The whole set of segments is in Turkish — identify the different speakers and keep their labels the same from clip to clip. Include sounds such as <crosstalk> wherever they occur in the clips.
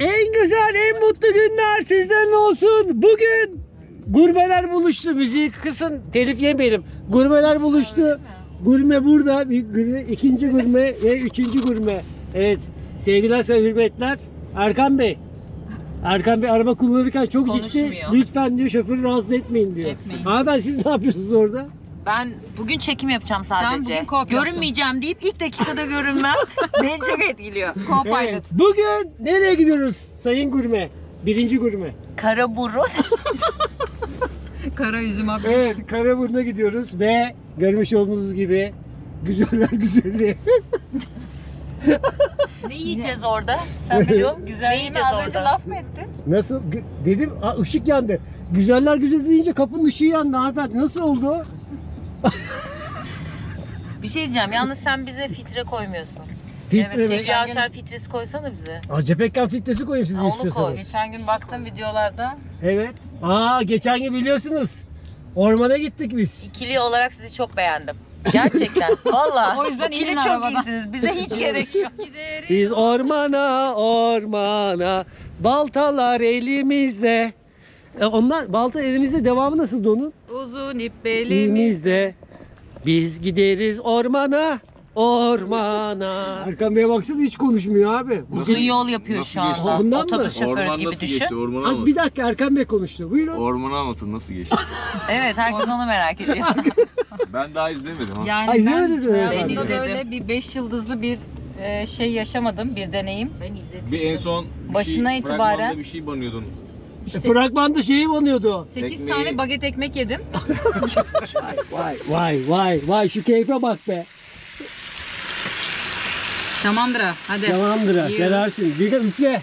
Speaker 1: En güzel, en mutlu günler sizden olsun. Bugün gurmeler buluştu. Müziği kısın, telif yemeyelim. Gurmeler buluştu. Gurme burada, bir gurme, ikinci gurme ve üçüncü gurme. Evet, sevgiler ve hürmetler. Erkan Bey. Erkan Bey araba kullanırken çok ciddi. Lütfen diyor şoförü rahatsız etmeyin diyor.
Speaker 2: Etmeyin.
Speaker 1: Hanımefendi siz ne yapıyorsunuz orada?
Speaker 2: Ben bugün çekim yapacağım sadece.
Speaker 3: bugün co-pilotsun.
Speaker 2: Görünmeyeceğim deyip ilk dakikada görünmem <laughs> beni çok etkiliyor.
Speaker 1: Evet, bugün nereye gidiyoruz Sayın Gurme? Birinci gurme.
Speaker 2: Kara burun. <laughs>
Speaker 3: Kara yüzüm abi.
Speaker 1: Evet, Karaburun'a gidiyoruz ve görmüş olduğunuz gibi güzeller güzelliği. <laughs> <laughs>
Speaker 2: ne yiyeceğiz orada? Sen bir şey
Speaker 3: Güzel
Speaker 2: ne yiyeceğiz
Speaker 3: Az önce
Speaker 2: orada?
Speaker 3: laf mı ettin?
Speaker 1: Nasıl? Dedim, aa, ışık yandı. Güzeller güzel deyince kapının ışığı yandı hanımefendi. Nasıl oldu?
Speaker 2: Bir şey diyeceğim. Yalnız sen bize fitre koymuyorsun.
Speaker 1: Filtre
Speaker 2: evet,
Speaker 1: mi?
Speaker 2: Gece Aşar fitresi koysana bize.
Speaker 1: Aa, cepekten filtresi koyayım size
Speaker 2: Aa, onu
Speaker 1: istiyorsanız.
Speaker 2: koy.
Speaker 3: Geçen gün baktım videolarda.
Speaker 1: Evet. Aa geçen gün biliyorsunuz. Ormana gittik biz.
Speaker 2: İkili olarak sizi çok beğendim. Gerçekten. Valla.
Speaker 3: O yüzden
Speaker 2: İkili
Speaker 3: inin
Speaker 2: çok
Speaker 3: arabadan.
Speaker 2: iyisiniz. Bize hiç gerek yok.
Speaker 1: Biz ormana ormana baltalar elimizde. E, onlar balta elimizde devamı nasıldı onun?
Speaker 3: Uzun ip belimi.
Speaker 1: Elimizde. Biz gideriz ormana ormana. Erkan Bey'e baksana hiç konuşmuyor abi.
Speaker 2: Uzun yol yapıyor
Speaker 4: Nasıl
Speaker 2: şu
Speaker 4: geçti?
Speaker 2: anda.
Speaker 1: Ondan mı?
Speaker 2: Otobüs şoförü
Speaker 4: Orman
Speaker 2: gibi
Speaker 4: nasıl
Speaker 2: düşün.
Speaker 4: geçti? Ormanı
Speaker 1: Abi
Speaker 4: anlatın.
Speaker 1: bir dakika Erkan Bey konuştu. Buyurun.
Speaker 4: Ormanı anlatın nasıl geçti? <laughs>
Speaker 2: Evet herkes onu merak ediyor. <laughs>
Speaker 4: ben daha izlemedim ha.
Speaker 3: Yani
Speaker 1: Ha, izlemediniz mi?
Speaker 3: ben
Speaker 2: Ben
Speaker 3: hayatımda
Speaker 2: izledim.
Speaker 3: böyle bir 5 yıldızlı bir e, şey yaşamadım, bir deneyim.
Speaker 2: ben izledim.
Speaker 4: Bir en son bir
Speaker 3: Başından
Speaker 4: şey,
Speaker 3: itibaren-
Speaker 4: fragmanda bir şey banıyordun.
Speaker 1: E, Fragmanda şeyi banıyordu.
Speaker 3: 8
Speaker 4: Ekmeği-
Speaker 3: tane baget ekmek yedim. <laughs>
Speaker 1: Vay vay vay vay şu keyfe bak be.
Speaker 3: Tamamdır ha. Hadi.
Speaker 1: Tamamdır ha seversin. Bir de üfle.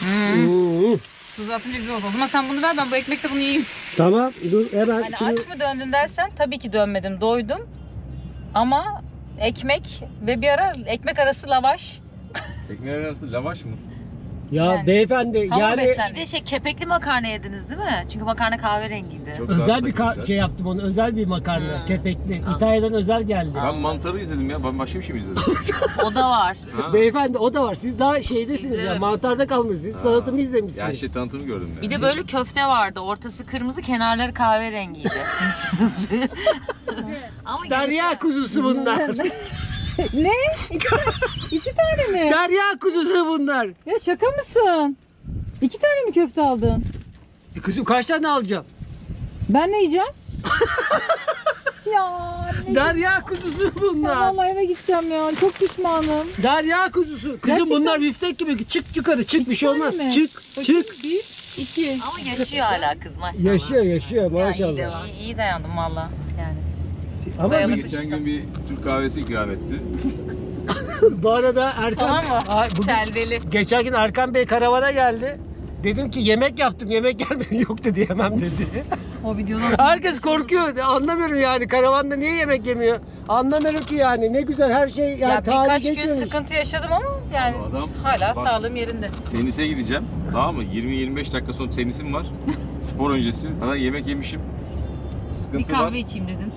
Speaker 3: Hmm.
Speaker 1: Hmm.
Speaker 3: Tuz atınca güzel oldu. O zaman sen bunu ver ben bu ekmekle bunu yiyeyim.
Speaker 1: Tamam dur hemen
Speaker 3: Hani
Speaker 1: şunu-
Speaker 3: aç mı döndün dersen tabii ki dönmedim. Doydum. Ama ekmek ve bir ara ekmek arası lavaş.
Speaker 4: Ekmeğin arası lavaş mı?
Speaker 1: Ya
Speaker 3: Yani.
Speaker 1: beyefendi yani.
Speaker 2: Bir de şey kepekli makarna yediniz değil mi? Çünkü makarna kahverengiydi.
Speaker 4: Çok
Speaker 1: özel bir ka- şey yaptım onu özel bir makarna
Speaker 2: Hmm.
Speaker 1: kepekli. İtalya'dan özel geldi.
Speaker 4: Ben mantarı izledim ya. Ben başka bir şey mi izledim?
Speaker 2: O da var. <laughs>
Speaker 4: ha?
Speaker 1: Beyefendi o da var. Siz daha şeydesiniz ya mantarda kalmışsınız. Siz
Speaker 4: Ha.
Speaker 1: tanıtımı izlemişsiniz.
Speaker 4: Yani işte tanıtımı gördüm ya.
Speaker 2: Bir de böyle köfte vardı. Ortası kırmızı, kenarları kahverengiydi. <laughs> <laughs> Ama
Speaker 1: Derya kuzusu bunlar.
Speaker 3: Ne? İki tane mi?
Speaker 1: Derya kuzusu bunlar.
Speaker 3: Ya şaka mısın? İki tane mi köfte aldın?
Speaker 1: E Kızım kaç tane alacağım?
Speaker 3: Ben ne yiyeceğim? <laughs> ya ne?
Speaker 1: Derya kuzusu
Speaker 3: Ya
Speaker 1: bunlar.
Speaker 3: vallahi eve gideceğim ya. Çok pişmanım.
Speaker 1: Derya kuzusu. Kızım
Speaker 3: Gerçekten.
Speaker 1: bunlar biftek gibi. Çık yukarı çık bir şey
Speaker 3: tane
Speaker 1: olmaz.
Speaker 3: mi?
Speaker 1: Çık
Speaker 3: Bakayım,
Speaker 1: çık.
Speaker 3: Bir, iki.
Speaker 2: Ama yaşıyor hala kız maşallah.
Speaker 1: Yaşıyor yaşıyor
Speaker 3: Ya iyi,
Speaker 1: maşallah.
Speaker 3: de, iyi, iyi dayandım valla.
Speaker 1: Ama bir-
Speaker 4: Geçen gün bir Türk kahvesi ikram etti. <laughs>
Speaker 1: bu arada Erkan
Speaker 3: Sana mı?
Speaker 1: Ay, bugün-
Speaker 3: Telveli.
Speaker 1: geçen gün Erkan Bey karavana geldi. Dedim ki yemek yaptım yemek gelmedi <laughs> yok dedi yemem dedi.
Speaker 3: O videodan <laughs>
Speaker 1: Herkes korkuyor. Anlamıyorum yani karavanda niye yemek yemiyor? Anlamıyorum ki yani. Ne güzel her şey yani
Speaker 3: ya
Speaker 1: tarihi
Speaker 3: birkaç gün
Speaker 1: geçmemiş.
Speaker 3: sıkıntı yaşadım ama yani
Speaker 4: Adam-
Speaker 3: hala
Speaker 4: bak-
Speaker 3: sağlığım yerinde.
Speaker 4: Tenise gideceğim. Tamam mı? 20-25 dakika sonra tenisim var. Spor öncesi. Zaten yemek yemişim. Sıkıntı
Speaker 3: Bir kahve
Speaker 4: var.
Speaker 3: içeyim dedin.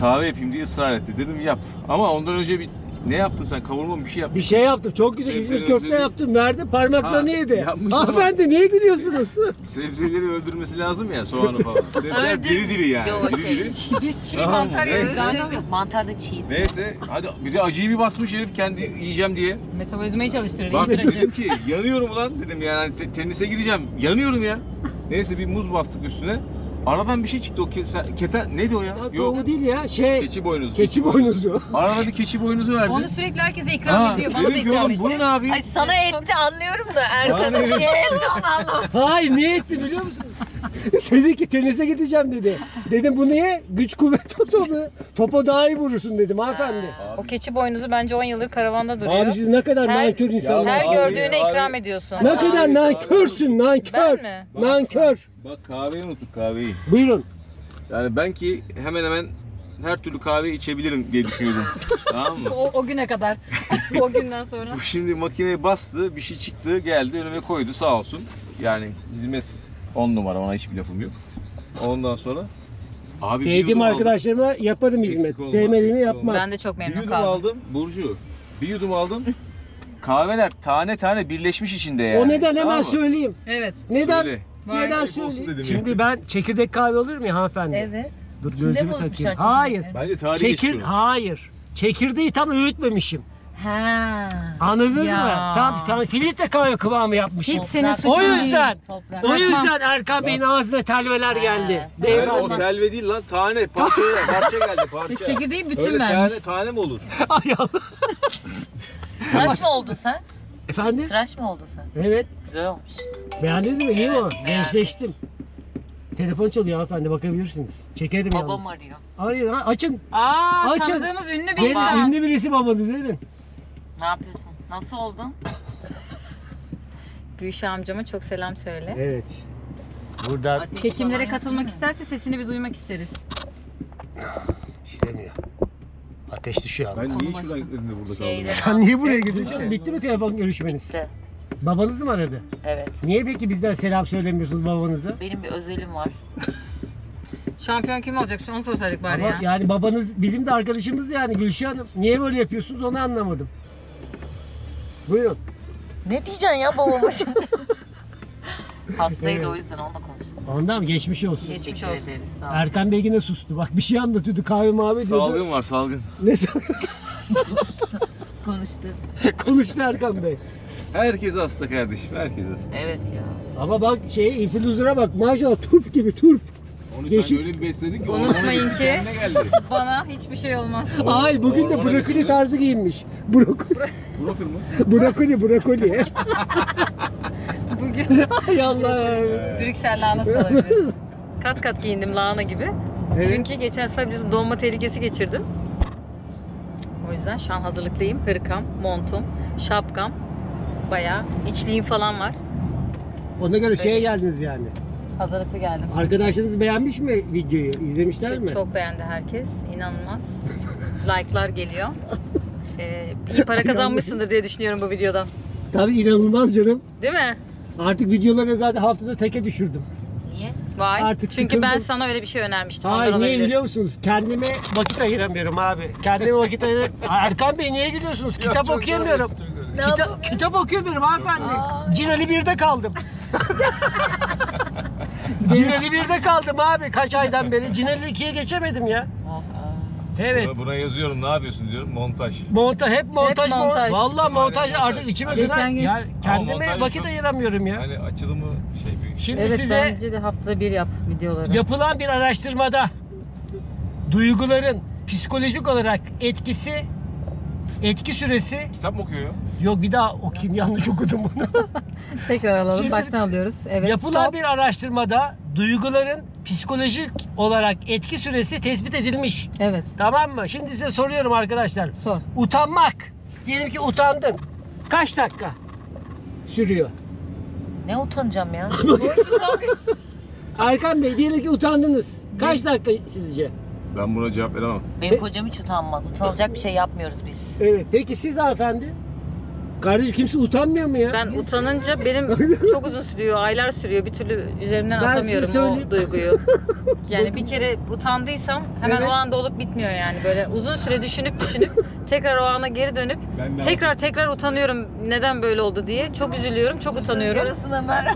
Speaker 4: Kahve yapayım diye ısrar etti. Dedim yap. Ama ondan önce bir ne yaptın sen? Kavurma mı bir şey yaptın.
Speaker 1: Bir şey yaptım. Çok güzel
Speaker 4: Sebzeleri
Speaker 1: İzmir köfte
Speaker 4: özledim.
Speaker 1: yaptım. Verdi parmaklarını
Speaker 4: Ha,
Speaker 1: yedi.
Speaker 4: yapmış ama-
Speaker 1: Hanımefendi niye gülüyorsunuz? <laughs> <laughs>
Speaker 4: Sebzeleri öldürmesi lazım ya soğanı falan. <laughs> Sebzeler
Speaker 2: Öldür-
Speaker 4: diri diri yani.
Speaker 2: Yo,
Speaker 4: diri
Speaker 2: şey,
Speaker 4: diri.
Speaker 3: Biz çiğ
Speaker 4: Tamam,
Speaker 3: mantar
Speaker 4: neyse.
Speaker 3: yiyoruz zaten.
Speaker 2: Mantar da çiğ.
Speaker 4: Neyse hadi bir de acıyı bir basmış herif kendi yiyeceğim diye.
Speaker 3: Metabolizmayı çalıştırır.
Speaker 4: Bak dedim ki yanıyorum ulan dedim yani te- tenise gireceğim. Yanıyorum ya. Neyse bir muz bastık üstüne. Aradan bir şey çıktı o ke- keten neydi o ya?
Speaker 1: Ya,
Speaker 4: Yok.
Speaker 1: Tavuğu değil ya şey
Speaker 4: Keçi boynuzu.
Speaker 1: keçi boynuzu. <laughs>
Speaker 4: Arada bir keçi boynuzu verdi.
Speaker 3: Onu sürekli herkese ikram
Speaker 4: ha,
Speaker 3: ediyor. Bana da
Speaker 4: dedim ki
Speaker 3: ikram
Speaker 4: oğlum bunu ne yapayım?
Speaker 2: Ay sana etti anlıyorum da Erkan'ın
Speaker 4: ne?
Speaker 2: niye etti onu anlamadım.
Speaker 1: Hayır niye etti biliyor musun? <laughs> dedi ki tenise gideceğim dedi. Dedim bu niye? Güç kuvvet <laughs> topu. Topa daha iyi vurursun dedim hanımefendi.
Speaker 3: O keçi boynuzu bence 10 yıldır karavanda duruyor.
Speaker 1: Abi siz ne kadar
Speaker 3: Her-
Speaker 1: nankör
Speaker 3: Her
Speaker 1: insanlarsınız.
Speaker 4: Abi,
Speaker 3: gördüğüne
Speaker 4: abi.
Speaker 3: ikram ediyorsun.
Speaker 1: Ne kadar nankörsün nankör.
Speaker 3: Ben mi?
Speaker 1: Nankör.
Speaker 4: Bak kahveyi unuttuk kahveyi.
Speaker 1: Buyurun.
Speaker 4: Yani ben ki hemen hemen her türlü kahve içebilirim diye düşünüyordum. <laughs> tamam mı?
Speaker 3: O, o güne kadar. o günden sonra.
Speaker 4: Bu şimdi makineye bastı, bir şey çıktı, geldi önüme koydu sağ olsun. Yani hizmet 10 numara ona hiçbir lafım yok. Ondan sonra abi bir
Speaker 1: Sevdiğim arkadaşlarıma yaparım hizmet.
Speaker 4: Eksik olma.
Speaker 1: Sevmediğimi yapmam.
Speaker 3: Ben de çok
Speaker 4: Bir
Speaker 3: memnun
Speaker 4: yudum
Speaker 3: kaldım.
Speaker 4: aldım Burcu. Bir yudum aldım. <laughs> Kahveler tane tane birleşmiş içinde yani.
Speaker 1: o neden hemen
Speaker 4: Tamam mı?
Speaker 1: söyleyeyim.
Speaker 3: Evet.
Speaker 1: Neden?
Speaker 4: Söyle.
Speaker 1: Neden
Speaker 3: Vay,
Speaker 1: söyleyeyim? Şimdi ben çekirdek kahve olur mu ya hanımefendi?
Speaker 3: Evet.
Speaker 1: Dur
Speaker 3: İçinde
Speaker 1: gözümü
Speaker 3: mi
Speaker 1: takayım.
Speaker 3: unutmuşlar
Speaker 1: Hayır.
Speaker 3: çekirdeği?
Speaker 4: Bence tarihi
Speaker 1: Çekir
Speaker 4: geçiyorum.
Speaker 1: hayır. Çekirdeği tam öğütmemişim.
Speaker 3: Ha.
Speaker 1: Anladınız
Speaker 3: Ya.
Speaker 1: mı? Tam tam filtre kahve kıvamı yapmışım.
Speaker 3: Hiç senin suçun
Speaker 1: O
Speaker 3: değil.
Speaker 1: yüzden-
Speaker 3: Toprak.
Speaker 1: O yüzden Erkan Bey'in ağzına telveler geldi.
Speaker 3: Ha, sen-
Speaker 1: Beyefendi.
Speaker 4: o telve değil lan tane <laughs> parça parça geldi parça.
Speaker 3: Çekirdeği bütün
Speaker 4: Öyle
Speaker 3: vermiş.
Speaker 4: tane tane mi olur? <laughs>
Speaker 1: Ay Allah. <laughs>
Speaker 5: Tıraş mı oldun sen?
Speaker 1: Efendim?
Speaker 5: Tıraş mı oldun sen?
Speaker 1: Evet.
Speaker 5: Güzel olmuş.
Speaker 1: Beğendiniz mi? İyi mi? o?
Speaker 5: Evet,
Speaker 1: Gençleştim. Telefon çalıyor hanımefendi bakabilirsiniz. Çekerim
Speaker 5: Babam
Speaker 1: yalnız.
Speaker 5: arıyor.
Speaker 1: Arayın ha, açın.
Speaker 3: Aa
Speaker 1: Açın.
Speaker 3: tanıdığımız ünlü bir
Speaker 1: Verin,
Speaker 3: insan.
Speaker 1: ünlü birisi babanız verin.
Speaker 5: Ne yapıyorsun? Nasıl oldun?
Speaker 3: Gülşah amcama çok selam söyle.
Speaker 1: Evet. Burada
Speaker 5: Ateş
Speaker 3: Çekimlere
Speaker 5: falan
Speaker 3: katılmak
Speaker 5: yapsana.
Speaker 3: isterse sesini bir duymak isteriz.
Speaker 1: istemiyor. Ateş düşüyor. abi.
Speaker 4: Ben niye şuradan önünde burada kaldım?
Speaker 5: Şeyde-
Speaker 1: Sen niye buraya gidiyorsun? Bitti mi telefon görüşmeniz?
Speaker 5: Bitti.
Speaker 1: Babanız mı aradı?
Speaker 5: Evet.
Speaker 1: Niye peki bizden selam söylemiyorsunuz babanıza?
Speaker 5: Benim bir özelim var. <laughs>
Speaker 3: Şampiyon kim olacak? Onu sorsaydık bari
Speaker 1: Ama
Speaker 3: ya.
Speaker 1: yani babanız bizim de arkadaşımız yani Gülşah Hanım. Niye böyle yapıyorsunuz onu anlamadım. Buyurun.
Speaker 5: Ne diyeceksin ya babama şimdi? <laughs> Hastaydı
Speaker 1: Evet.
Speaker 5: o yüzden onunla konuştum.
Speaker 1: Ondan geçmiş olsun.
Speaker 3: Geçmiş
Speaker 5: Teşekkür
Speaker 3: olsun.
Speaker 5: ederiz. Sağ ol.
Speaker 1: Erkan Bey yine sustu. Bak bir şey anlatıyordu kahve mavi diyordu.
Speaker 4: Salgın var salgın.
Speaker 1: Ne sal-
Speaker 5: Konuştu. <laughs>
Speaker 1: konuştu Erkan Bey.
Speaker 4: Herkes hasta kardeşim herkes hasta.
Speaker 5: Evet ya.
Speaker 1: Ama bak şey influencer'a bak maşallah turp gibi turp.
Speaker 4: Onu
Speaker 1: Yeşil-
Speaker 4: sen öyle bir besledin ki
Speaker 3: Unutmayın ki-
Speaker 4: kendine geldi. <laughs>
Speaker 3: Bana hiçbir şey olmaz.
Speaker 1: Ay bugün de brokoli
Speaker 4: götürüyor.
Speaker 1: tarzı giyinmiş. Brokoli,
Speaker 4: Bırakır mı?
Speaker 1: brokoli, brokoli.
Speaker 3: Bugün
Speaker 1: Ay Allah.
Speaker 3: Brüksel lahanası da olabilir. Kat kat giyindim lahana gibi.
Speaker 1: Evet.
Speaker 3: Çünkü geçen sefer biliyorsun donma tehlikesi geçirdim. O yüzden şu an hazırlıklıyım. Hırkam, montum, şapkam. Bayağı içliğim falan var.
Speaker 1: Ona göre şeye geldiniz yani.
Speaker 3: Hazırlıklı geldim.
Speaker 1: Arkadaşlarınız beğenmiş mi videoyu? İzlemişler mi?
Speaker 3: Çok, çok beğendi herkes. İnanılmaz. Like'lar geliyor. Ee, iyi para <laughs> kazanmışsındır diye düşünüyorum bu videodan.
Speaker 1: Tabii inanılmaz canım.
Speaker 3: Değil mi?
Speaker 1: Artık videoları zaten haftada teke düşürdüm.
Speaker 5: Niye?
Speaker 3: Vay.
Speaker 1: Artık
Speaker 3: Çünkü ben
Speaker 1: sıkıldım.
Speaker 3: sana öyle bir şey önermiştim.
Speaker 1: Hayır niye
Speaker 3: olabilir.
Speaker 1: biliyor musunuz? Kendime vakit ayıramıyorum abi. Kendime vakit ayıramıyorum. <laughs> Erkan Bey niye gülüyorsunuz? Kitap
Speaker 4: çok
Speaker 1: okuyamıyorum.
Speaker 4: güzel, çok güzel.
Speaker 5: Ne
Speaker 1: Kita-
Speaker 5: yapalım?
Speaker 1: kitap okuyamıyorum hanımefendi. Cinali 1'de kaldım. <laughs> Cinali 1'de kaldım abi kaç aydan beri. Cinali 2'ye geçemedim ya. Evet.
Speaker 4: Buna, buna yazıyorum ne yapıyorsun diyorum montaj.
Speaker 1: Montaj hep montaj.
Speaker 3: Hep montaj.
Speaker 1: Vallahi montaj
Speaker 4: Montaj.
Speaker 1: artık içime
Speaker 3: Geçen
Speaker 1: güven.
Speaker 3: gün-
Speaker 1: Ya kendime
Speaker 4: montaj
Speaker 1: vakit
Speaker 4: çok-
Speaker 1: ayıramıyorum ya.
Speaker 4: Hani açılımı şey büyük.
Speaker 1: Şimdi
Speaker 3: Evet
Speaker 1: size
Speaker 3: bence de haftada bir yap videoları.
Speaker 1: yapılan bir araştırmada duyguların psikolojik olarak etkisi etki süresi
Speaker 4: Kitap mı okuyor ya?
Speaker 1: yok bir daha okuyayım yanlış okudum bunu. <laughs>
Speaker 3: Tekrar alalım.
Speaker 1: Şimdi-
Speaker 3: Baştan alıyoruz. Evet.
Speaker 1: Yapılan
Speaker 3: stop.
Speaker 1: bir araştırmada duyguların psikolojik olarak etki süresi tespit edilmiş.
Speaker 3: Evet.
Speaker 1: Tamam mı? Şimdi size soruyorum arkadaşlar.
Speaker 3: Sor.
Speaker 1: Utanmak. Diyelim ki utandın. Kaç dakika sürüyor?
Speaker 5: Ne utanacağım ya? <laughs>
Speaker 1: Erkan Bey diyelim ki utandınız. Kaç dakika sizce?
Speaker 4: Ben buna cevap veremem.
Speaker 5: Benim kocam hiç utanmaz. Utanılacak bir şey yapmıyoruz biz.
Speaker 1: Evet. Peki siz hanımefendi? Kardeşim kimse utanmıyor mu ya?
Speaker 3: Ben utanınca benim <laughs> çok uzun sürüyor, aylar sürüyor. Bir türlü üzerimden
Speaker 1: Ben
Speaker 3: atamıyorum
Speaker 1: size söyleyeyim.
Speaker 3: o duyguyu. <laughs> Yani bir kere utandıysam hemen
Speaker 1: Evet.
Speaker 3: o anda olup bitmiyor yani. Böyle uzun süre düşünüp düşünüp <laughs> tekrar o ana geri dönüp
Speaker 4: Ben de
Speaker 3: tekrar tekrar utanıyorum neden böyle oldu diye. Çok üzülüyorum, çok utanıyorum.
Speaker 5: Yarısına mer.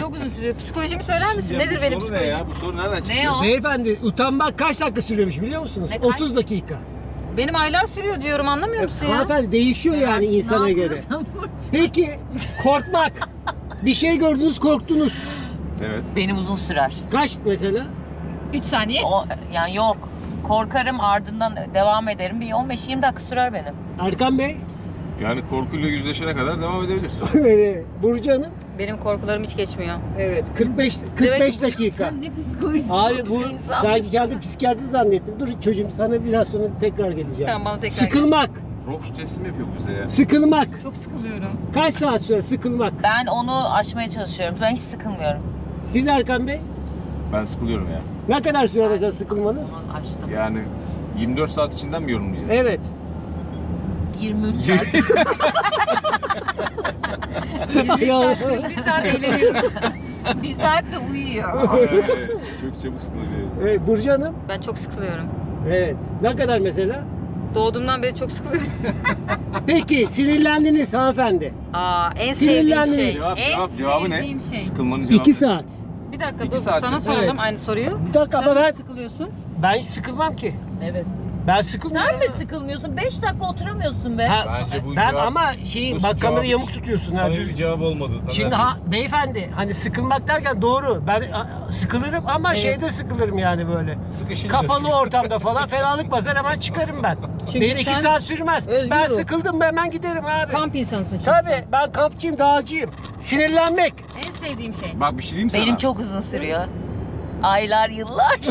Speaker 3: Çok uzun sürüyor. Psikolojimi söyler misin?
Speaker 4: Ya bu
Speaker 3: Nedir benim
Speaker 4: soru ne ya? Bu soru nereden çıktı?
Speaker 5: Ne o?
Speaker 1: Beyefendi utanmak kaç dakika sürüyormuş biliyor musunuz?
Speaker 5: Ne kaç?
Speaker 1: 30 dakika.
Speaker 3: Benim aylar sürüyor diyorum anlamıyor musun ya?
Speaker 1: Hanımefendi değişiyor yani insana
Speaker 5: Ne
Speaker 1: göre. Peki korkmak. Bir şey gördünüz korktunuz.
Speaker 4: Evet.
Speaker 5: Benim uzun sürer.
Speaker 1: Kaç mesela?
Speaker 3: 3 saniye.
Speaker 5: O, yani yok. Korkarım ardından devam ederim. Bir 15-20 dakika sürer benim.
Speaker 1: Erkan Bey.
Speaker 4: Yani korkuyla yüzleşene kadar devam edebilir. <laughs>
Speaker 1: Evet. Burcu Hanım.
Speaker 3: Benim korkularım hiç geçmiyor.
Speaker 1: Evet. 45 45 dakika.
Speaker 5: ne psikolojisi
Speaker 1: Abi bu
Speaker 5: insan.
Speaker 1: sanki kendi psikiyatrist zannettim. Dur çocuğum sana biraz sonra tekrar geleceğim.
Speaker 3: Tamam bana tekrar
Speaker 1: Sıkılmak.
Speaker 4: Roş teslim yapıyor bize ya.
Speaker 1: Sıkılmak.
Speaker 3: Çok sıkılıyorum.
Speaker 1: Kaç saat sürer sıkılmak?
Speaker 5: Ben onu aşmaya çalışıyorum. Ben hiç sıkılmıyorum.
Speaker 1: Siz Erkan Bey?
Speaker 4: Ben sıkılıyorum ya.
Speaker 1: Ne kadar süre mesela sıkılmanız?
Speaker 5: Açtım.
Speaker 4: Yani 24 saat içinden mi yorumlayacağız?
Speaker 1: Evet.
Speaker 5: 23 saat. <laughs>
Speaker 3: 23
Speaker 1: Ya.
Speaker 3: saat, bir saat eğleniyorum. <laughs>
Speaker 5: bir saat de uyuyor.
Speaker 4: Evet, Çok çabuk sıkılıyor.
Speaker 1: evet. Burcu Hanım?
Speaker 3: Ben çok sıkılıyorum.
Speaker 1: Evet. Ne kadar mesela?
Speaker 3: Doğduğumdan beri çok sıkılıyorum. <laughs>
Speaker 1: Peki sinirlendiniz hanımefendi.
Speaker 3: Aa, en sevdiğim
Speaker 1: Sinirlendiniz.
Speaker 3: şey.
Speaker 4: Cevap,
Speaker 3: en
Speaker 4: cevap, cevabı
Speaker 3: sevdiğim
Speaker 4: ne?
Speaker 3: şey.
Speaker 4: Sıkılmanın cevabı.
Speaker 1: 2 saat.
Speaker 3: Bir dakika
Speaker 4: İki
Speaker 3: dur
Speaker 4: saat
Speaker 3: sana
Speaker 4: mi?
Speaker 3: soralım
Speaker 1: Evet.
Speaker 3: aynı soruyu.
Speaker 1: Bir dakika
Speaker 3: Sen
Speaker 1: ama ben,
Speaker 3: sıkılıyorsun?
Speaker 1: ben hiç sıkılmam ki.
Speaker 5: evet.
Speaker 1: Ben sıkılmıyorum.
Speaker 5: Sen mi sıkılmıyorsun? 5 dakika oturamıyorsun be.
Speaker 1: Ha,
Speaker 4: Bence bu
Speaker 1: ben
Speaker 4: cevap-
Speaker 1: ama şeyi
Speaker 4: bu
Speaker 1: bak
Speaker 4: cevap
Speaker 1: kamerayı
Speaker 4: hiç
Speaker 1: yamuk tutuyorsun. ha.
Speaker 4: Samimi bir cevap olmadı. Taner.
Speaker 1: Şimdi ha, beyefendi hani sıkılmak derken doğru. Ben a, sıkılırım ama
Speaker 5: Evet.
Speaker 1: şeyde sıkılırım yani böyle.
Speaker 4: Sıkışınca
Speaker 1: Kapalı ortamda falan fenalık basar hemen çıkarım ben. <laughs>
Speaker 3: Çünkü
Speaker 1: Benim iki
Speaker 3: sen
Speaker 1: saat sürmez.
Speaker 3: özgür
Speaker 1: Ben
Speaker 3: ruh.
Speaker 1: sıkıldım hemen giderim abi.
Speaker 3: Kamp insansın çünkü.
Speaker 1: Tabii ben kampçıyım, dağcıyım. Sinirlenmek.
Speaker 3: En sevdiğim şey.
Speaker 4: Bak bir şey diyeyim sana.
Speaker 5: Benim çok uzun sürüyor. Aylar, yıllar. <laughs>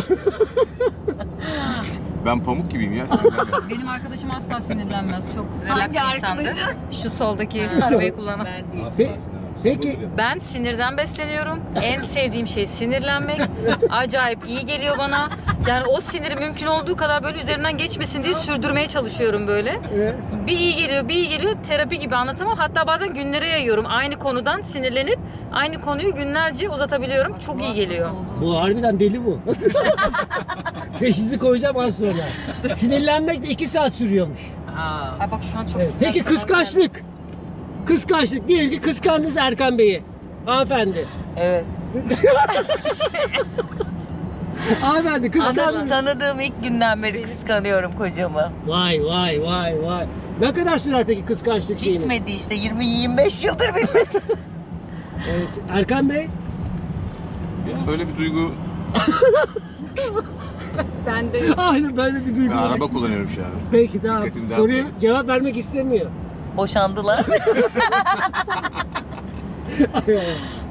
Speaker 5: <laughs>
Speaker 4: Ben pamuk gibiyim ya. <laughs>
Speaker 3: Benim arkadaşım asla sinirlenmez. Çok
Speaker 5: Hangi
Speaker 3: relax bir insandır.
Speaker 5: arkadaşın?
Speaker 3: Şu soldaki arabayı kullanan.
Speaker 4: Asla
Speaker 1: Pe- peki-
Speaker 3: Ben sinirden besleniyorum. En sevdiğim şey sinirlenmek. Acayip iyi geliyor bana. Yani o siniri mümkün olduğu kadar böyle üzerinden geçmesin diye sürdürmeye çalışıyorum böyle.
Speaker 1: Ee,
Speaker 3: Bir iyi geliyor, bir iyi geliyor. Terapi gibi anlatamam. Hatta bazen günlere yayıyorum. Aynı konudan sinirlenip aynı konuyu günlerce uzatabiliyorum. Çok iyi geliyor.
Speaker 1: bu harbiden deli bu. <laughs> Teşhisi koyacağım az sonra. Sinirlenmek de iki saat sürüyormuş.
Speaker 5: Aa.
Speaker 3: Ay bak şu an çok
Speaker 1: Evet. Peki
Speaker 3: sinirlendim.
Speaker 1: kıskançlık. Kıskançlık. Diyelim ki kıskandınız Erkan Bey'i. Hanımefendi.
Speaker 5: Evet. <laughs>
Speaker 1: Hanımefendi
Speaker 5: Aslında
Speaker 1: kıskandınız.
Speaker 5: tanıdığım ilk günden beri kıskanıyorum kocamı.
Speaker 1: Vay vay vay vay. Ne kadar sürer peki kıskançlık şeyiniz?
Speaker 5: Bitmedi işte 20-25 yıldır bitmedi. <laughs>
Speaker 1: Evet. Erkan Bey.
Speaker 4: Benim böyle bir duygu. <laughs>
Speaker 3: Ben de
Speaker 1: Aynen böyle bir duygu.
Speaker 4: Ben
Speaker 1: var.
Speaker 4: araba kullanıyorum şu an.
Speaker 1: Peki tamam.
Speaker 4: Dikkatim
Speaker 1: Soruya
Speaker 4: dağıtmayın.
Speaker 1: cevap vermek istemiyor.
Speaker 5: Boşandılar. <laughs>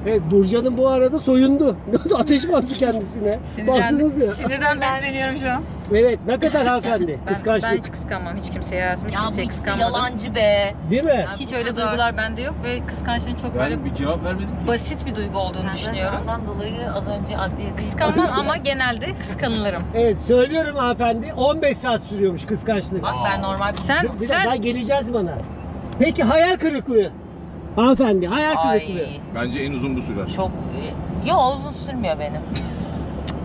Speaker 1: evet Burcu'nun bu arada soyundu. <laughs> Ateş bastı kendisine. Baktınız ya.
Speaker 3: Sinirden besleniyorum şu an.
Speaker 1: Evet ne kadar hanımefendi
Speaker 3: Ben, ben
Speaker 1: kıskançlık.
Speaker 3: hiç kıskanmam. Hiç kimseye hayatımda hiç
Speaker 5: ya bu
Speaker 3: kimseyi
Speaker 5: ikisi
Speaker 3: kıskanmadım.
Speaker 5: yalancı be.
Speaker 1: Değil mi?
Speaker 3: Hiç öyle duygular bende yok ve kıskançlığın çok böyle
Speaker 4: Ben bir cevap vermedim ki.
Speaker 3: basit bir duygu olduğunu düşünüyorum.
Speaker 5: Ondan dolayı az önce adliye
Speaker 3: Kıskanmam ama genelde kıskanılırım. <laughs>
Speaker 1: Evet söylüyorum hanımefendi 15 saat sürüyormuş kıskançlık.
Speaker 5: Bak ben normal bir
Speaker 3: Sen
Speaker 1: Bir dakika,
Speaker 3: sen
Speaker 1: daha geleceğiz bana. Peki hayal kırıklığı. Hanımefendi hayal kırıklığı.
Speaker 5: Ay
Speaker 4: Bence en uzun bu sürer.
Speaker 5: çok... Yo uzun sürmüyor benim.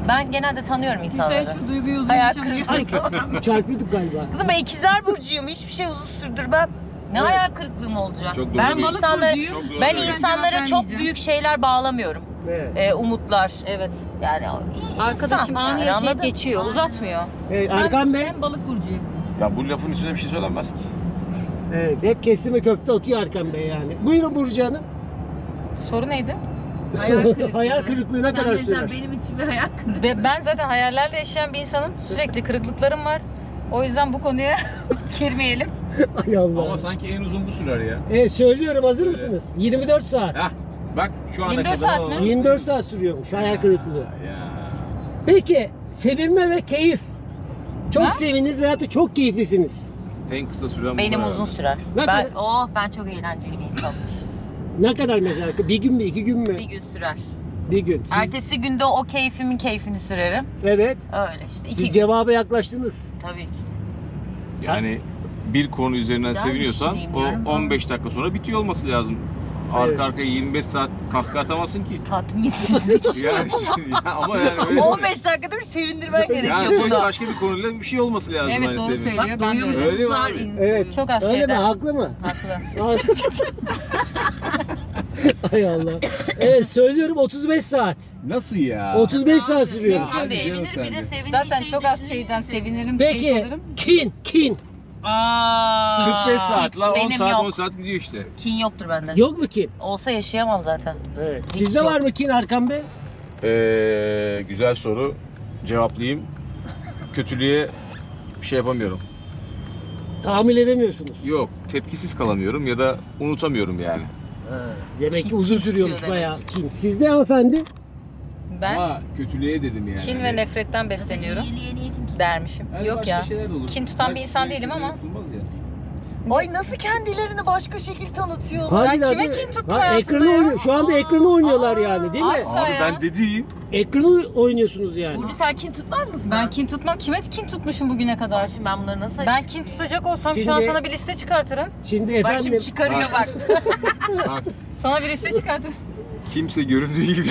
Speaker 5: Ben genelde tanıyorum insanları.
Speaker 3: hiçbir duyguyu uzun
Speaker 5: Hayal
Speaker 3: yaşamıyorum.
Speaker 5: kırıklığı. <laughs>
Speaker 1: Çarpıyorduk galiba.
Speaker 5: Kızım ben ikizler burcuyum. Hiçbir şey uzun sürdürmem. Ne
Speaker 1: Evet.
Speaker 5: hayal kırıklığım olacak?
Speaker 4: Çok doğru
Speaker 5: ben
Speaker 4: diyorsun.
Speaker 5: insanlara,
Speaker 4: Çok doğru
Speaker 5: ben
Speaker 4: diyorsun.
Speaker 5: insanlara
Speaker 3: Cevap
Speaker 5: çok
Speaker 3: vermeyeceğim.
Speaker 5: büyük şeyler bağlamıyorum.
Speaker 1: Evet.
Speaker 5: Ee, umutlar.
Speaker 3: Evet.
Speaker 5: Yani
Speaker 3: Arkadaşım
Speaker 5: insan
Speaker 3: anı
Speaker 5: yani,
Speaker 3: yaşayıp geçiyor. Uzatmıyor.
Speaker 1: evet Erkan Bey.
Speaker 3: Ben balık burcuyum.
Speaker 4: Ya bu lafın içine bir şey söylenmez ki.
Speaker 1: Evet hep kesime köfte atıyor Erkan Bey yani. Buyurun Burcu Hanım.
Speaker 3: Soru neydi?
Speaker 1: hayal <laughs> kırıklığı ne kadar sürer?
Speaker 5: benim için bir hayal kırıklığı.
Speaker 3: Ve ben zaten hayallerle yaşayan bir insanım. Sürekli kırıklıklarım var. O yüzden bu konuya <laughs> girmeyelim.
Speaker 1: Ay Allah.
Speaker 4: Ama sanki en uzun bu sürer ya.
Speaker 1: Evet söylüyorum hazır mısınız? 24 saat.
Speaker 4: Heh, bak şu ana
Speaker 3: 24
Speaker 4: kadar
Speaker 3: saat mi?
Speaker 4: olan-
Speaker 1: 24 saat sürüyormuş hayal kırıklığı.
Speaker 4: Ya.
Speaker 1: Peki sevilme ve keyif. Çok
Speaker 3: Ha?
Speaker 1: seviniz veyahut da çok keyiflisiniz.
Speaker 4: En kısa süren
Speaker 5: Benim uzun sürer.
Speaker 1: Ne
Speaker 5: ben,
Speaker 1: kadar-
Speaker 5: oh ben çok eğlenceli bir insanmışım.
Speaker 1: Ne kadar mesela? Bir gün mü, iki gün mü?
Speaker 5: Bir gün sürer.
Speaker 1: Bir gün. Siz-
Speaker 5: Ertesi günde o keyfimin keyfini sürerim.
Speaker 1: Evet.
Speaker 5: Öyle işte. iki
Speaker 1: Siz
Speaker 5: gün.
Speaker 1: cevaba yaklaştınız.
Speaker 5: Tabii ki.
Speaker 4: Yani bir konu üzerinden
Speaker 5: Yani
Speaker 4: seviniyorsan
Speaker 5: düşüneyim
Speaker 4: o
Speaker 5: diyorum.
Speaker 4: 15 dakika sonra bitiyor olması lazım. Arka arkaya 25 saat kahkaha atamazsın ki.
Speaker 5: Tatminsizlik. <laughs>
Speaker 4: yani, ya ama yani öyle
Speaker 5: 15 dakikada bir sevindirmen
Speaker 4: yani
Speaker 5: gerekiyor
Speaker 4: sürekli
Speaker 5: bunu.
Speaker 4: başka bir konuyla bir şey olması lazım.
Speaker 3: Evet
Speaker 4: hani
Speaker 3: doğru
Speaker 4: senin.
Speaker 3: söylüyor. Ben de öyle.
Speaker 4: Öyle mi abi?
Speaker 1: Evet.
Speaker 3: Çok az
Speaker 1: Öyle mi?
Speaker 3: şeyden.
Speaker 1: Haklı mı?
Speaker 3: Haklı. <laughs>
Speaker 1: Ay Allah. Evet söylüyorum 35 saat.
Speaker 4: Nasıl ya?
Speaker 1: 35 saat sürüyor.
Speaker 5: Mümkün
Speaker 4: Hadi
Speaker 5: değil.
Speaker 4: canım
Speaker 5: Bir
Speaker 4: sen
Speaker 5: de
Speaker 4: de.
Speaker 5: sevindiği
Speaker 3: Zaten
Speaker 5: şeyi
Speaker 3: çok az şeyden
Speaker 5: sevinir.
Speaker 3: sevinirim. keyif
Speaker 1: Peki
Speaker 3: alırım.
Speaker 1: kin, kin.
Speaker 5: Aa,
Speaker 4: 45 saat
Speaker 5: hiç
Speaker 4: la 10
Speaker 5: benim
Speaker 4: saat
Speaker 5: yok.
Speaker 4: 10 saat gidiyor işte.
Speaker 5: Kin yoktur bende.
Speaker 1: Yok mu kin?
Speaker 5: Olsa yaşayamam zaten.
Speaker 1: Evet.
Speaker 5: Hiç
Speaker 1: Sizde
Speaker 5: yok.
Speaker 1: var mı kin Erkan Bey?
Speaker 4: Ee, güzel soru. Cevaplayayım. Kötülüğe bir şey yapamıyorum.
Speaker 1: Tahammül edemiyorsunuz.
Speaker 4: Yok, tepkisiz kalamıyorum ya da unutamıyorum yani.
Speaker 1: Ha, demek ki
Speaker 5: Kin-
Speaker 1: uzun
Speaker 5: kin
Speaker 1: sürüyormuş
Speaker 5: tutuyor
Speaker 1: bayağı kin. Sizde hanımefendi?
Speaker 3: Ben
Speaker 4: Ama kötülüğe dedim yani.
Speaker 3: kin ve nefretten besleniyorum
Speaker 5: İyiliğe niyetin tut.
Speaker 3: dermişim.
Speaker 4: Yani
Speaker 3: Yok
Speaker 4: başka
Speaker 3: ya.
Speaker 4: şeyler de olur.
Speaker 3: Kin tutan bir
Speaker 4: Belki
Speaker 3: insan değilim ama-
Speaker 4: tutulmaz ya.
Speaker 5: Ay nasıl kendilerini başka şekil tanıtıyorlar.
Speaker 1: Harbiden
Speaker 3: kime
Speaker 1: değil mi?
Speaker 3: tuttu hayatında
Speaker 1: ekranı
Speaker 3: ya?
Speaker 1: oynuyor. Şu anda ekranı oynuyorlar yani değil mi?
Speaker 3: Asla
Speaker 4: Abi
Speaker 3: ya.
Speaker 4: ben dediğim
Speaker 1: ekranı oynuyorsunuz yani.
Speaker 2: Burcu sen kim tutmaz mısın?
Speaker 3: Ben kin tutmam. Kime kin tutmuşum bugüne kadar?
Speaker 2: Şimdi ben bunları nasıl
Speaker 3: Ben kin tutacak olsam şu an
Speaker 1: Şimdi-
Speaker 3: sana bir liste çıkartırım.
Speaker 1: Şimdi
Speaker 2: Bak
Speaker 1: efendim
Speaker 2: şimdi çıkarıyor bak.
Speaker 4: Bak, <laughs>
Speaker 3: Sana bir liste çıkartırım.
Speaker 4: Kimse göründüğü gibi <laughs>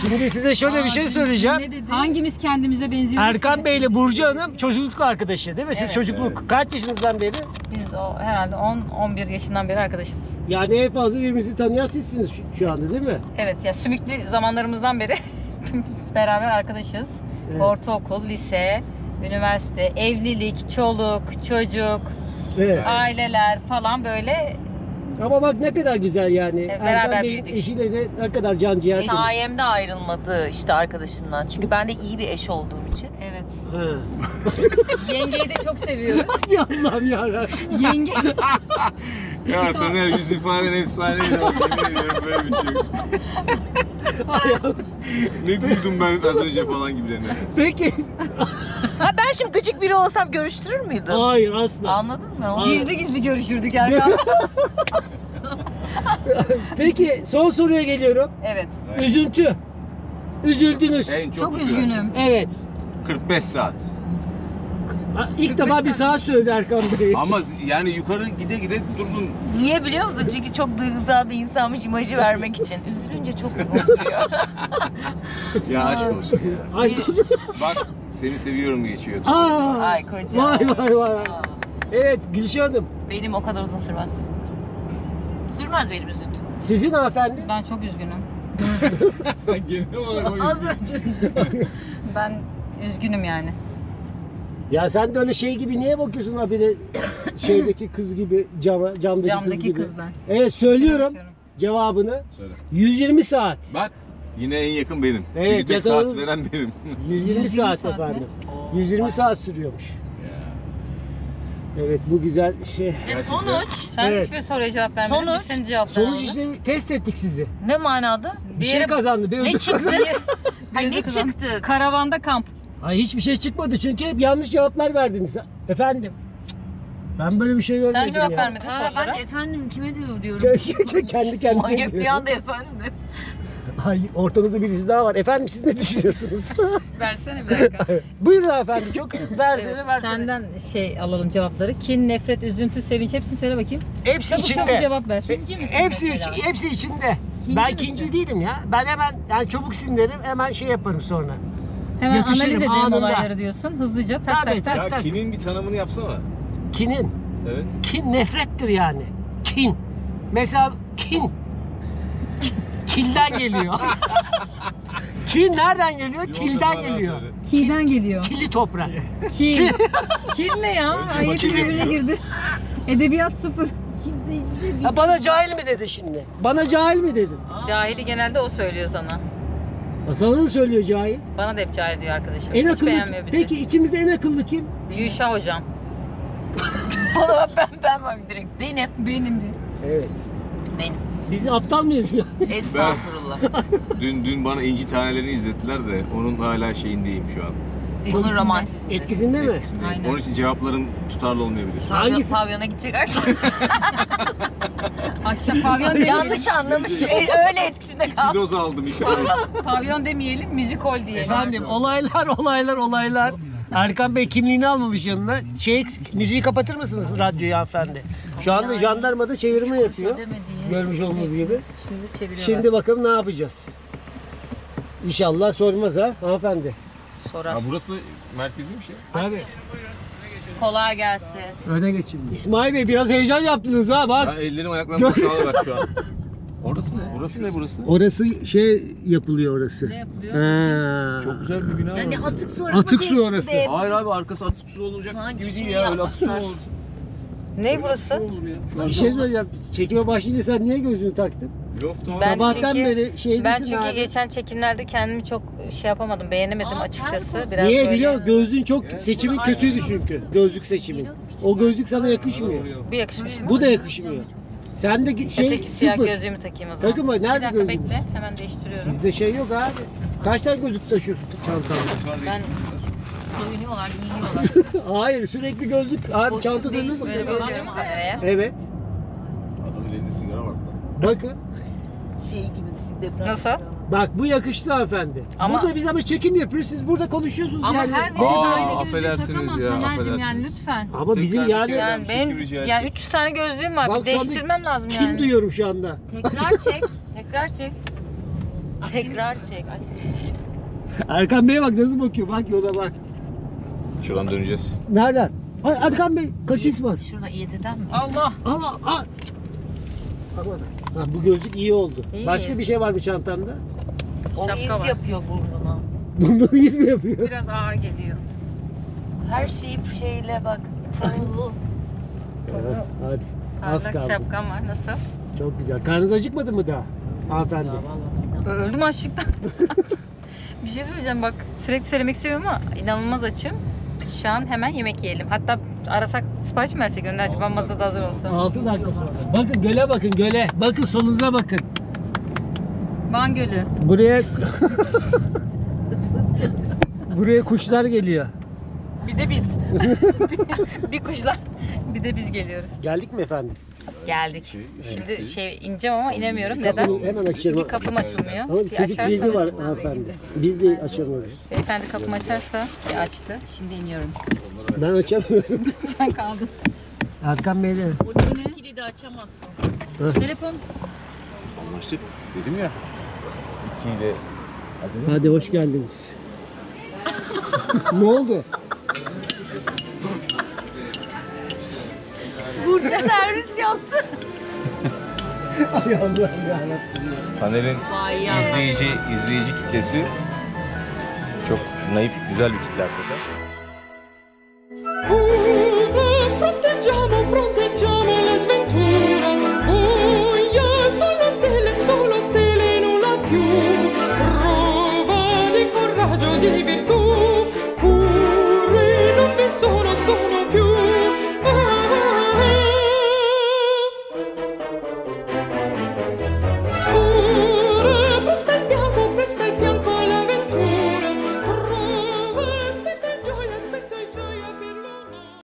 Speaker 1: şimdi size şöyle bir şey söyleyeceğim.
Speaker 3: Hangimiz kendimize benziyoruz?
Speaker 1: Erkan Bey ile Burcu Hanım çocukluk arkadaşı değil mi? Siz
Speaker 3: Evet.
Speaker 1: çocukluk kaç yaşınızdan beri?
Speaker 3: Biz o herhalde 10-11 yaşından beri arkadaşız.
Speaker 1: Yani en fazla birbirinizi tanıyan sizsiniz şu, şu anda değil mi?
Speaker 3: Evet ya sümüklü zamanlarımızdan beri <laughs> beraber arkadaşız.
Speaker 1: Evet.
Speaker 3: Ortaokul, lise, üniversite, evlilik, çoluk, çocuk,
Speaker 1: Evet.
Speaker 3: aileler falan böyle
Speaker 1: Ama bak ne kadar güzel yani.
Speaker 3: Evet,
Speaker 1: Erkan
Speaker 3: beraber
Speaker 1: Bey'in
Speaker 3: büyüdük.
Speaker 1: eşiyle de ne kadar can ciğersiniz.
Speaker 2: Sayemde ayrılmadı işte arkadaşından. Çünkü ben de iyi bir eş olduğum için.
Speaker 3: evet.
Speaker 1: Ha. <laughs>
Speaker 3: Yengeyi de çok seviyoruz.
Speaker 1: Ay Allah'ım yarabbim.
Speaker 3: Yenge <laughs>
Speaker 4: ya Taner yüz ifaden efsaneydi. Yemin böyle bir şey yok. ne duydum ben az önce falan gibilerine.
Speaker 1: Peki.
Speaker 2: Ha ben şimdi gıcık biri olsam görüştürür müydüm?
Speaker 1: Hayır asla.
Speaker 2: Anladın mı?
Speaker 1: Hayır.
Speaker 3: gizli gizli görüşürdük Erkan. <laughs>
Speaker 1: Peki son soruya geliyorum.
Speaker 3: evet.
Speaker 1: Üzüntü. Üzüldünüz.
Speaker 4: En çok,
Speaker 3: Çok
Speaker 4: üzülen.
Speaker 3: üzgünüm.
Speaker 1: Evet.
Speaker 4: 45 saat.
Speaker 1: Ha, İlk defa bir saat söyledi Erkan Bey.
Speaker 4: Ama yani yukarı gide gide durdun.
Speaker 2: Niye biliyor musun? Çünkü çok duygusal bir insanmış imajı vermek için. Üzülünce çok uzun sürüyor. <laughs>
Speaker 4: Ya aşk olsun. ya.
Speaker 1: Aşk olsun.
Speaker 4: Bak seni seviyorum geçiyor.
Speaker 1: Aa,
Speaker 2: Ay kocam.
Speaker 1: vay vay vay. Evet Gülşah Hanım.
Speaker 2: Benim o kadar uzun sürmez. Sürmez benim üzüntüm.
Speaker 1: Sizin hanımefendi.
Speaker 3: Ben çok üzgünüm. <laughs>
Speaker 4: Genel olarak o
Speaker 2: Az önce üzüldüm.
Speaker 3: Ben üzgünüm yani.
Speaker 1: Ya sen de öyle şey gibi niye bakıyorsun habire şeydeki kız gibi cama, camdaki, kız
Speaker 3: Camdaki
Speaker 1: gibi.
Speaker 3: kız ben.
Speaker 1: Evet söylüyorum cevabını.
Speaker 4: Söyle.
Speaker 1: 120 saat.
Speaker 4: Bak yine en yakın benim.
Speaker 1: Evet,
Speaker 4: Çünkü tek saat veren benim. <laughs>
Speaker 1: 120 saat
Speaker 3: saat mi?
Speaker 1: efendim. 120 saat sürüyormuş. Evet bu güzel şey.
Speaker 2: Sonuç.
Speaker 3: Sen
Speaker 1: Evet.
Speaker 3: hiçbir soruya cevap vermedin.
Speaker 2: Sonuç.
Speaker 3: Biz senin cevaplarını
Speaker 1: Sonuç
Speaker 3: aldık.
Speaker 1: işte test ettik sizi.
Speaker 2: Ne manada?
Speaker 1: Bir şey
Speaker 3: Diğeri-
Speaker 1: kazandı. Bir
Speaker 2: Ne
Speaker 1: ödül
Speaker 2: çıktı?
Speaker 1: kazandı. <laughs>
Speaker 2: Ay ne
Speaker 3: kızan.
Speaker 2: çıktı?
Speaker 3: Karavanda kamp.
Speaker 1: Ay hiçbir şey çıkmadı çünkü hep yanlış cevaplar verdiniz. Efendim. Ben böyle bir şey görmedim
Speaker 3: Sen cevap
Speaker 1: ya.
Speaker 3: vermedin
Speaker 2: Ha, ben
Speaker 3: sorulara.
Speaker 2: de efendim kime diyor diyorum. <laughs>
Speaker 1: Kendi kendine
Speaker 2: Manyak bir
Speaker 1: diyor.
Speaker 2: anda efendim de.
Speaker 1: Ay ortamızda birisi daha var. Efendim siz ne düşünüyorsunuz? <laughs>
Speaker 3: Versene bir dakika. <laughs>
Speaker 1: Buyurun efendim çok versene versene.
Speaker 3: Senden şey alalım cevapları. Kin, nefret, üzüntü, sevinç hepsini söyle bakayım.
Speaker 1: Hepsi
Speaker 3: Çabuk
Speaker 1: içinde.
Speaker 3: çabuk cevap ver.
Speaker 1: hepsi hepsi içinde.
Speaker 3: İkinci
Speaker 1: ben
Speaker 3: misin?
Speaker 1: ikinci değilim ya. Ben hemen yani çabuk sinirlerim hemen şey yaparım sonra.
Speaker 3: Hemen
Speaker 1: Yetişirim
Speaker 3: analiz edelim
Speaker 1: anında.
Speaker 3: olayları diyorsun. Hızlıca tak
Speaker 1: Tabii,
Speaker 3: tak tak.
Speaker 1: tak.
Speaker 4: ya kinin bir tanımını yapsana.
Speaker 1: Kinin.
Speaker 4: Evet.
Speaker 1: Kin nefrettir yani. Kin. Mesela kin. Kilden geliyor. <laughs> kin nereden geliyor? Kilden geliyor.
Speaker 3: Ki'den geliyor.
Speaker 1: Kili toprak.
Speaker 3: Ki. Kil ne ya? Ay hepsi
Speaker 4: Kil.
Speaker 3: birbirine girdi. Edebiyat sıfır.
Speaker 1: Ha, bana cahil mi dedi şimdi? Bana cahil mi dedin?
Speaker 3: Cahili genelde o söylüyor sana.
Speaker 1: Sana da söylüyor cahil.
Speaker 3: Bana da hep cahil diyor arkadaşım.
Speaker 1: En
Speaker 3: Hiç
Speaker 1: akıllı
Speaker 3: beğenmiyor bizi.
Speaker 1: Peki içimizde en akıllı kim?
Speaker 3: Yuşa hocam. <laughs>
Speaker 2: Bak ben ben bak direkt. Benim.
Speaker 3: Benim diyor.
Speaker 1: Evet.
Speaker 2: Benim.
Speaker 1: Biz aptal mıyız ya? <laughs>
Speaker 2: Estağfurullah.
Speaker 4: Dün dün bana inci tanelerini izlettiler de onun hala şeyindeyim şu an.
Speaker 2: Bunun romantik.
Speaker 1: Etkisinde mi?
Speaker 3: Aynen.
Speaker 4: Onun için cevapların tutarlı olmayabilir.
Speaker 1: Hangisi?
Speaker 2: Pavyona gidecek akşam. <laughs>
Speaker 3: Akşam pavyon.
Speaker 2: Yanlış anlamış. E, öyle etkisinde kaldı.
Speaker 4: doz aldım iki doz.
Speaker 3: pavyon demeyelim, müzikol diyelim.
Speaker 1: Efendim olaylar olaylar olaylar. Erkan Bey kimliğini almamış yanına. Şey müziği kapatır mısınız radyoyu hanımefendi? Şu anda jandarmada çevirme yapıyor. Görmüş olduğunuz gibi.
Speaker 3: Şimdi çeviriyorlar.
Speaker 1: Şimdi bakalım ne yapacağız. İnşallah sormaz ha hanımefendi.
Speaker 3: Sorar.
Speaker 4: Ha burası merkeziymiş ya.
Speaker 1: Tabii.
Speaker 2: Kolay gelsin.
Speaker 1: Öne geçin. İsmail Bey biraz heyecan yaptınız ha bak.
Speaker 4: Ben ellerim ayaklarım boşaldı <laughs> bak şu an. Orası ne? Burası ne burası?
Speaker 1: Orası şey yapılıyor orası.
Speaker 3: Ne yapılıyor?
Speaker 1: Ha.
Speaker 4: Çok güzel bir bina var.
Speaker 2: Yani atık su
Speaker 1: Atık su orası.
Speaker 4: Hayır abi arkası atık su olacak
Speaker 2: Sanki
Speaker 4: gibi
Speaker 2: şey
Speaker 4: değil ya. Öyle atık su olur?
Speaker 3: Ne burası?
Speaker 1: Bir şey söyleyeceğim. Çekime başlayınca sen niye gözünü taktın?
Speaker 4: Loft var.
Speaker 3: Ben
Speaker 1: Sabahtan
Speaker 3: çünkü-
Speaker 1: beri şeydesin
Speaker 3: Ben çünkü
Speaker 1: abi.
Speaker 3: geçen çekimlerde kendimi çok şey yapamadım, beğenemedim
Speaker 2: Aa,
Speaker 3: açıkçası. Biraz
Speaker 1: Niye
Speaker 3: böyle
Speaker 1: biliyor musun? Gözlüğün çok
Speaker 4: Evet.
Speaker 1: seçimin kötüydü çünkü. Gözlük seçimin. O gözlük sana yakışmıyor.
Speaker 3: bir yakışmış.
Speaker 1: Bu da yakışmıyor. Sen de şey
Speaker 3: Öteki siyah
Speaker 1: sıfır.
Speaker 3: gözlüğümü takayım o zaman.
Speaker 1: Takım var.
Speaker 3: Bir
Speaker 1: Nerede
Speaker 3: dakika
Speaker 1: gözlüğün?
Speaker 3: bekle, hemen değiştiriyorum.
Speaker 1: Sizde şey yok abi. Kaç tane gözlük taşıyorsun çantanda?
Speaker 3: Ben
Speaker 2: Soyunuyorlar, giyiniyorlar. <laughs>
Speaker 1: Hayır sürekli gözlük. Abi bakıyor?
Speaker 3: bakıyorum kameraya.
Speaker 1: Evet.
Speaker 4: Adamın elinde sigara var.
Speaker 1: Bakın.
Speaker 2: şey gibi deprem.
Speaker 3: Nasıl?
Speaker 1: Bak bu yakıştı hanımefendi.
Speaker 3: Ama-
Speaker 1: Burada biz ama çekim yapıyoruz. Siz burada konuşuyorsunuz
Speaker 3: Ama
Speaker 1: yani.
Speaker 3: her biriniz
Speaker 4: Aa,
Speaker 3: aynı gözlüğü
Speaker 4: affedersiniz
Speaker 3: takamam
Speaker 4: ya,
Speaker 3: Taner'cim yani lütfen.
Speaker 1: Ama bizim
Speaker 4: Tekrar
Speaker 1: yani
Speaker 3: Yani benim yani
Speaker 4: etsem.
Speaker 3: 300 tane gözlüğüm var.
Speaker 1: Bak
Speaker 3: bir değiştirmem lazım
Speaker 1: kin
Speaker 3: yani.
Speaker 1: duyuyorum şu anda.
Speaker 3: Tekrar <laughs> çek. Tekrar çek. Tekrar çek. Ay.
Speaker 1: Erkan Bey'e bak nasıl bakıyor. Bak yola bak.
Speaker 4: Şuradan döneceğiz.
Speaker 1: Nereden? Ay Erkan Bey kasis var.
Speaker 5: Şurada İETT'den mi?
Speaker 3: Allah.
Speaker 1: Allah al. Ha, bu gözlük iyi oldu.
Speaker 3: İyi
Speaker 1: Başka
Speaker 3: miyiz?
Speaker 1: bir şey var mı çantanda?
Speaker 5: O
Speaker 3: Şapka
Speaker 5: iz
Speaker 3: var.
Speaker 5: yapıyor burnuna.
Speaker 1: Bunu iz mi yapıyor?
Speaker 3: Biraz ağır geliyor.
Speaker 5: Her şeyi bu şeyle bak. Pırıllı. <laughs>
Speaker 1: Ha, Hadi. Az
Speaker 3: Parlak
Speaker 1: kaldı.
Speaker 3: şapkam var. Nasıl?
Speaker 1: Çok güzel. Karnınız acıkmadı mı daha? Hanımefendi.
Speaker 3: Öldüm açlıktan. <laughs> bir şey söyleyeceğim bak sürekli söylemek istemiyorum ama inanılmaz açım. Şu an hemen yemek yiyelim. Hatta arasak sipariş mi versek Önder acaba masada hazır olsa.
Speaker 1: 6 dakika sonra. Bakın göle bakın göle. Bakın solunuza bakın.
Speaker 3: Van Gölü.
Speaker 1: Buraya <laughs> Buraya kuşlar geliyor.
Speaker 3: Bir de biz. <laughs> <laughs> bir kuşlar. Bir de biz geliyoruz.
Speaker 1: Geldik mi efendim?
Speaker 3: Geldik.
Speaker 4: Şey,
Speaker 3: Şimdi şey ineceğim ama inemiyorum.
Speaker 1: Kapını
Speaker 3: Neden?
Speaker 1: hemen açıyorum.
Speaker 3: Çünkü kapım açılmıyor.
Speaker 1: Ama bir çocuk kilidi var hanımefendi. Biz de açamıyoruz.
Speaker 3: Beyefendi kapımı açarsa bir açtı. Şimdi iniyorum.
Speaker 1: Ben açamıyorum. <laughs>
Speaker 3: Sen kaldın.
Speaker 1: Erkan Bey de.
Speaker 3: O çocuk kilidi açamazsın.
Speaker 1: Hı.
Speaker 3: Telefon
Speaker 4: Anlaştık. Dedim ya. İkiyi de
Speaker 1: Hadi hoş geldiniz. ne oldu?
Speaker 3: Burcu servis yaptı.
Speaker 1: Ay Allah'ım yarabbim.
Speaker 4: Taner'in
Speaker 3: Vay ya.
Speaker 4: izleyici izleyici kitlesi çok naif, güzel bir kitle hakikaten.